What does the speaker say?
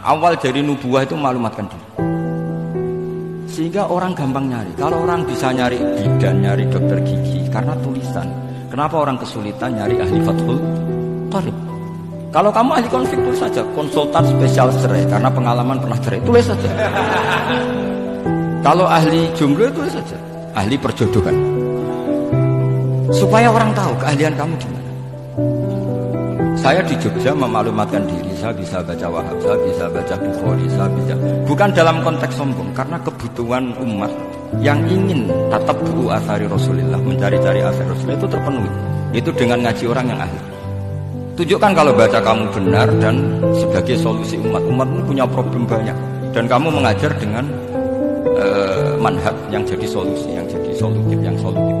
Awal dari nubuah itu maklumatkan diri. Sehingga orang gampang nyari. Kalau orang bisa nyari bidan, nyari dokter gigi karena tulisan. Kenapa orang kesulitan nyari ahli fathul qarib? Kalau kamu ahli konflik tulis saja, konsultan spesial cerai karena pengalaman pernah cerai tulis saja. Kalau ahli jomblo tulis saja, ahli perjodohan. Supaya orang tahu keahlian kamu di mana. Saya di Jogja memaklumatkan diri, saya bisa baca Wahab, saya bisa baca Bukhari, saya bisa. Bukan dalam konteks sombong, karena kebutuhan umat yang ingin tatap buku asari Rasulullah, mencari-cari asari Rasulullah itu terpenuhi. Itu dengan ngaji orang yang ahli. Tunjukkan kalau baca kamu benar dan sebagai solusi umat. Umat punya problem banyak. Dan kamu mengajar dengan uh, manhaj yang jadi solusi, yang jadi solutif, yang solutif.